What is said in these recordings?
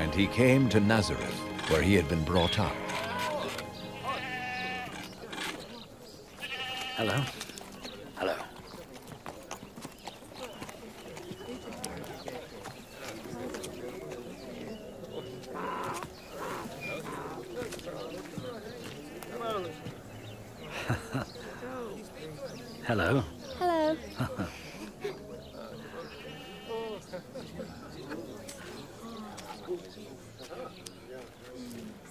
And he came to Nazareth, where he had been brought up. Hello? Hello. Hello. Hello.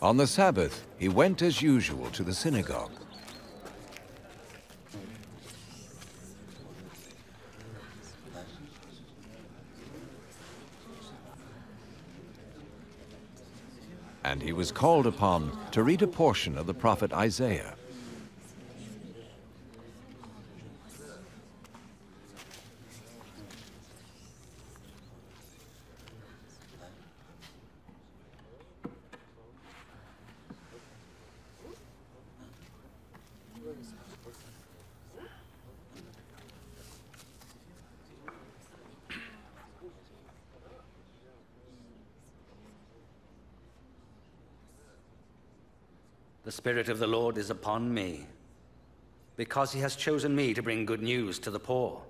On the Sabbath, he went as usual to the synagogue. And he was called upon to read a portion of the prophet Isaiah. The Spirit of the Lord is upon me, because he has chosen me to bring good news to the poor.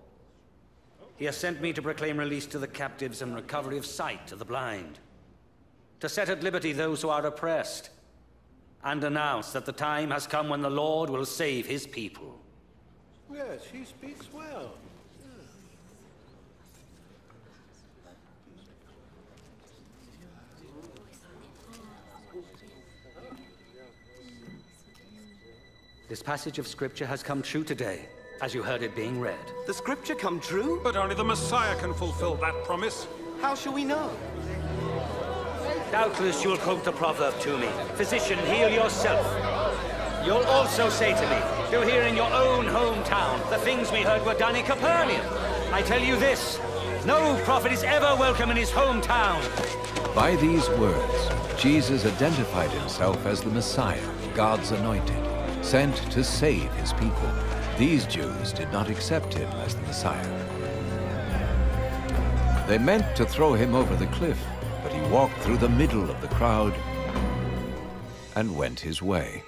He has sent me to proclaim release to the captives and recovery of sight to the blind, to set at liberty those who are oppressed, and announce that the time has come when the Lord will save his people. Yes, he speaks well. This passage of Scripture has come true today, as you heard it being read. The scripture come true? But only the Messiah can fulfill that promise. How shall we know? Doubtless you'll quote the proverb to me Physician, heal yourself. You'll also say to me, You're here in your own hometown. The things we heard were done in Capernaum. I tell you this no prophet is ever welcome in his hometown. By these words, Jesus identified himself as the Messiah, God's anointed, sent to save his people. These Jews did not accept him as the Messiah. They meant to throw him over the cliff, but he walked through the middle of the crowd and went his way.